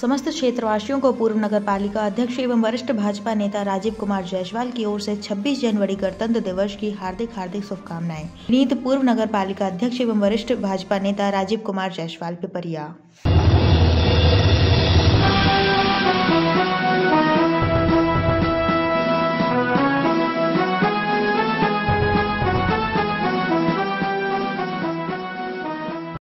समस्त क्षेत्रवासियों को पूर्व नगर पालिका अध्यक्ष एवं वरिष्ठ भाजपा नेता राजीव कुमार जायसवाल की ओर से 26 जनवरी गणतंत्र दिवस की हार्दिक हार्दिक शुभकामनाएँ। नीत पूर्व नगर पालिका अध्यक्ष एवं वरिष्ठ भाजपा नेता राजीव कुमार जायसवाल पिपरिया